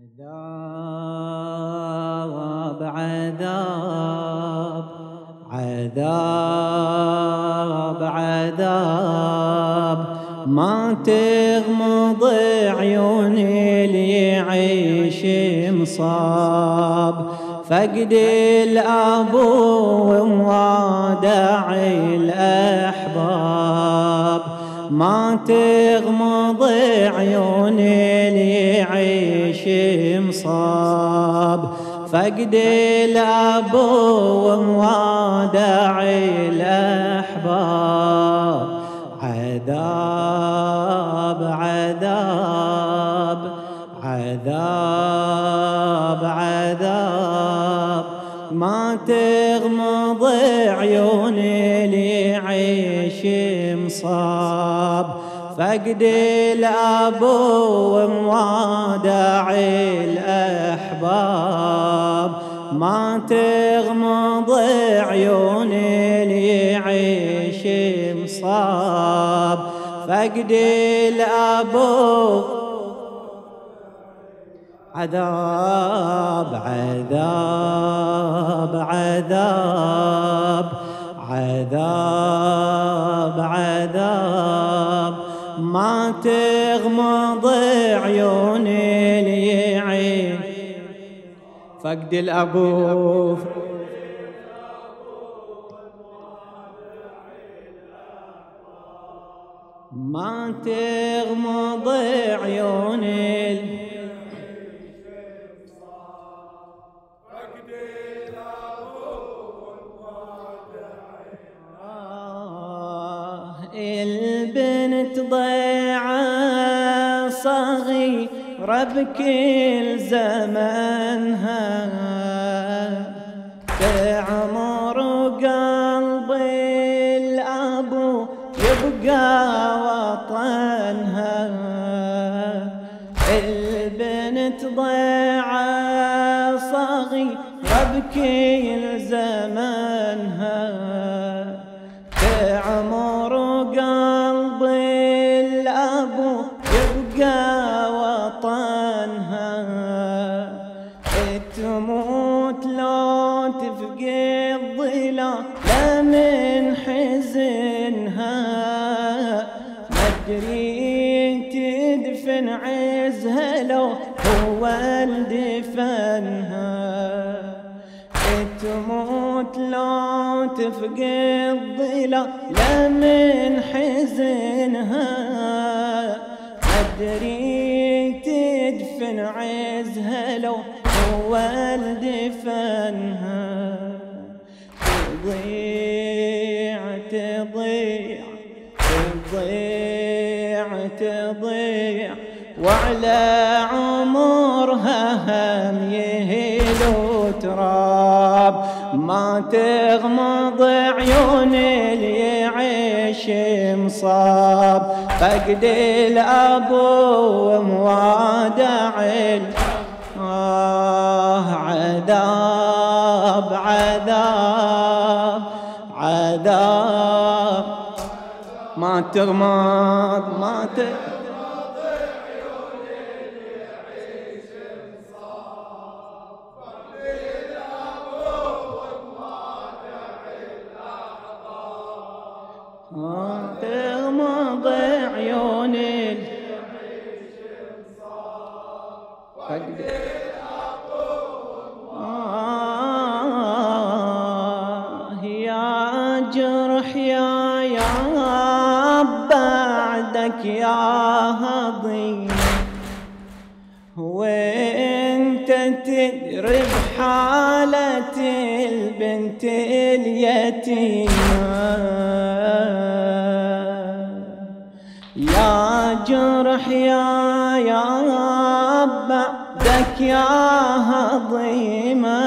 عذاب عذاب عذاب عذاب. ما تغمض عيوني ليعيش مصاب. فقد الأبو وموادع الأحباب. ما تغمض عيوني ليعيش مصاب فقد الأبو وموادع الأحباب. عذاب عذاب عذاب عذاب. ما تغمض عيوني ليعيش مصاب. فقد الأبو وموادع الأحباب. ما تغمض عيوني ليعيش مصاب. فقد الأبو عذاب عذاب عذاب عذاب عذاب. ما تغمض عيوني ليعين فقد الأبو. ما تغمض عيوني آه، صغيرة بكل زمنها. تعمر قلبي الأبو يبقى وطنها. البنت ضيعة صغيرة بكل زمنها. تعمر قلبي مدري تدفن عزها لو هو الدفنها تموت لو تفقد ظلال لا من حزنها. أدري تدفن عزها لو هو الدفنها تضيع وعلى عمرها هم يهيل تراب ما تغمض عيوني ليعيش مصاب. فقد الأبو وموادع آه عذاب عذاب عذاب. ما تغمض ما تغمض ما تغمض عيوني فقد آه يا جرح يا يا بعدك يا هضيم. وانت تدري بحالة البنت اليتيمة؟ جرح يا بعدك يا هضيمة.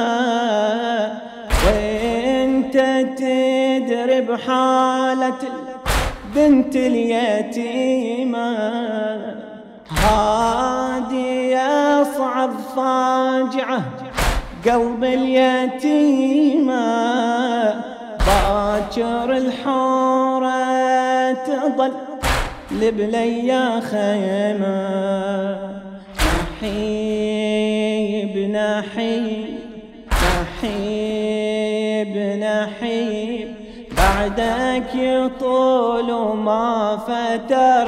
وانت تدري بحالة البنت اليتيمة هادي أصعب فاجعة قلب اليتيمة. باكر الحورة تظل لبليا خيمة. حين نحيب نحيب نحيب. نحيب بعدك يطول وما فتر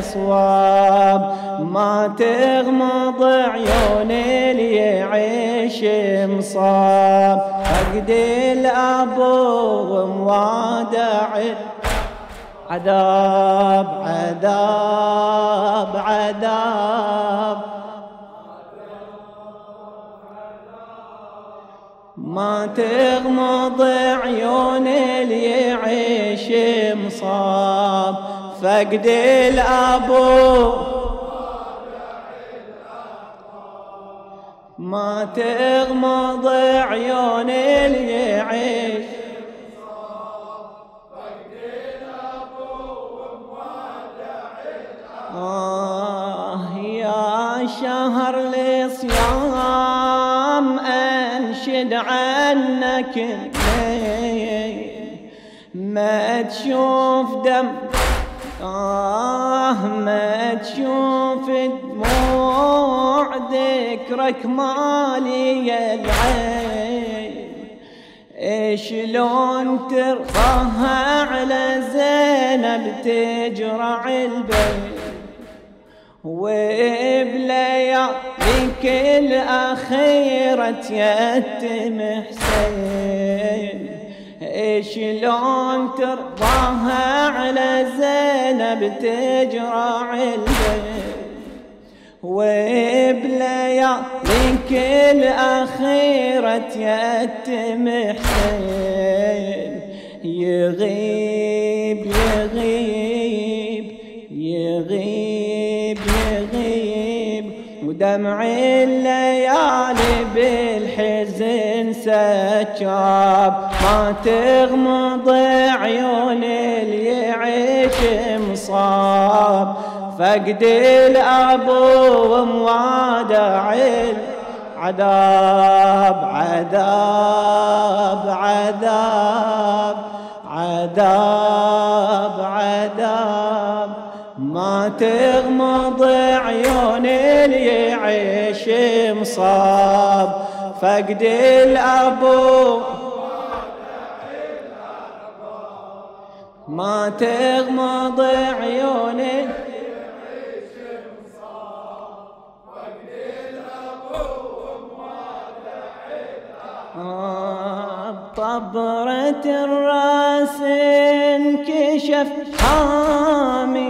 صواب ما تغمض عيون اللي يعيش مصاب. فقد الابو موادع عذاب عذاب عذاب. ما تغمض عيون اللي يعيش مصاب. فقد الابو ما تغمض عيون اللي يعيش شهر الصيام أنشد عنك. ما تشوف دم. آه ما تشوف دموع. ذكرك مالي العين شلون ترضاها على زينب تجرع البيت. وبلياليك الأخيرة يتم حسين. شلون ترضاها على زينب تجرع البيت وبلياليك الأخيرة يتم حسين. ودمع الليالي بالحزن سكاب ما تغمض عيون اللي يعيش مصاب. فقد الأبو موادع عذاب عذاب عذاب عذاب عذاب. تغمض عيون اللي يعيش مصاب. فقد الابو ما تغمض عيوني طبرة الرأس انكشف. حاملي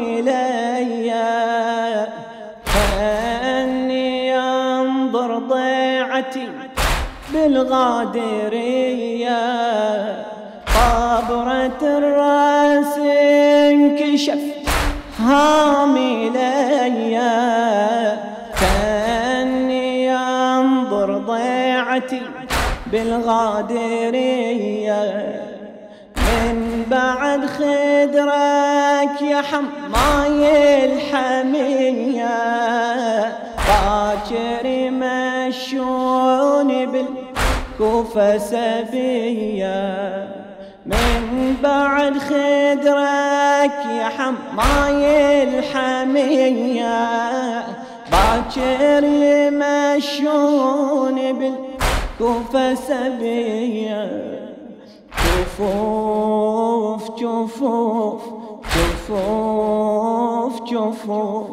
بالغادرية. طبرة الرأس انكشف هاملي كأني أنظر ضيعتي بالغادرية. من بعد خدرك يا حماي الحمية. باكر مشوني بالكوفة سبية من بعد خدرك يا حماي الحمية. باكر يمشوني بالكوفة كوفة سبية جفوف جفوف جفوف جفوف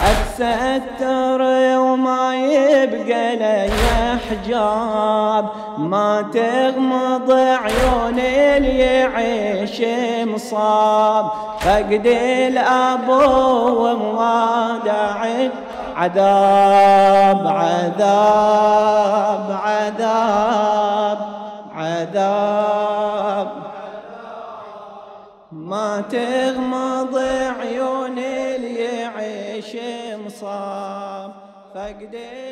اتستر وما يبقى لي حجاب ما تغمض عيون اللي يعيش مصاب فقد الابو وموادع عذاب عذاب عذاب عذاب. ما تغمض عيون اللي